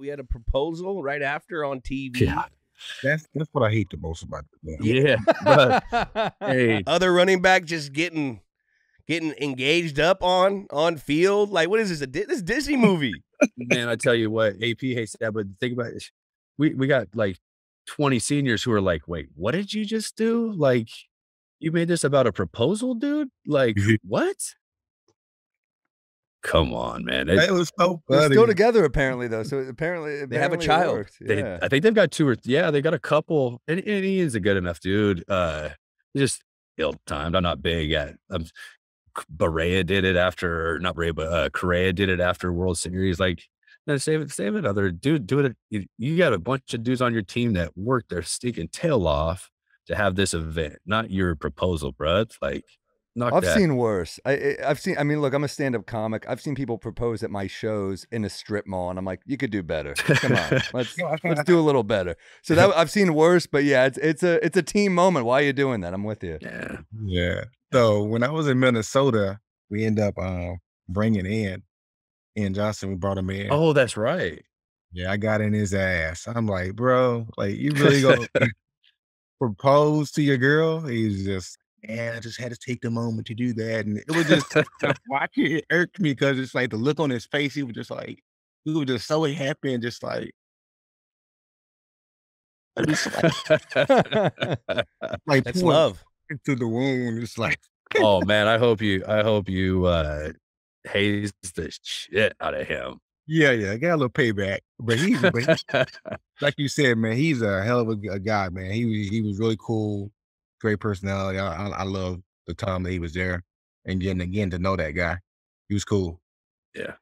we had a proposal right after on TV. Yeah. That's that's what I hate the most about the Yeah. But hey, Other running back just getting getting engaged up on on field. Like, what is this? A Di- this Disney movie? man, I tell you what, AP hates that, but think about it. We we got like 20 seniors who are like, wait, what did you just do? Like, you made this about a proposal, dude? Like, what? Come on, man. It- That was so They're still together apparently though. So apparently They have a child. worked. they, Yeah. I think they've got two or yeah, they got a couple, and, and he is a good enough dude. Uh, just ill timed. I'm not big at. Um, Berea did it after, not Berea, but uh, Correa did it after World Series. Like, no, save it, save it. Other dude, do it. You, you got a bunch of dudes on your team that work their stinking tail off to have this event, not your proposal, bro. It's like, knock I've that. seen worse. I, I I've seen. I mean, look, I'm a stand-up comic. I've seen people propose at my shows in a strip mall, and I'm like, you could do better. Come on, let's let's do a little better. So that I've seen worse, but yeah, it's it's a it's a team moment. Why are you doing that? I'm with you. yeah. Yeah. So when I was in Minnesota, we end up um, bringing in Ian Johnson. We brought him in. Oh, that's right. Yeah, I got in his ass. I'm like, bro, like you really gonna propose to your girl? He's just, man, I just had to take the moment to do that, and it was just watching it irked me because it's like the look on his face. He was just like, he was just so happy and just like, just like, like That's love. into the wound. It's like, oh man, I hope you I hope you uh haze the shit out of him. yeah, yeah, I got a little payback, but he's, but he- like you said, man, he's a hell of a guy, man. He was- he was really cool, great personality. I, I I love the time that he was there, and then again to know that guy, he was cool. yeah.